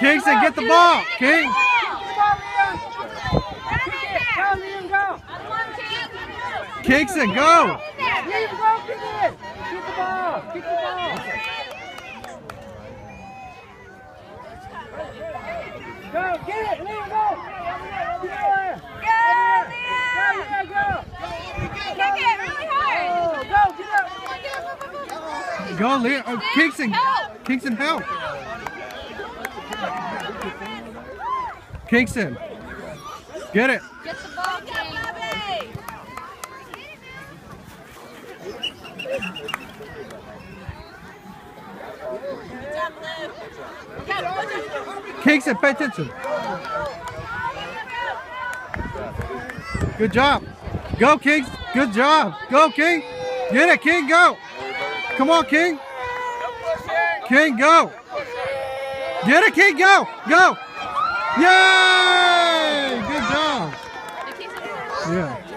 Kingston, get the ball. Go, Liam. Go, Liam, go. Kick it. Kick the ball. Kick the ball. Go, get it, Liam, go. Go, Leon. Oh, Kingston. Kingston, help. Kingston. Get it. Get the ball, King. Kingston, pay attention. Good job. Go, Kings. Good job. Go, King. Get it, King. Go. Come on, King. King, go. Get it, kid. Go. Go. Yay. Good job. Yeah.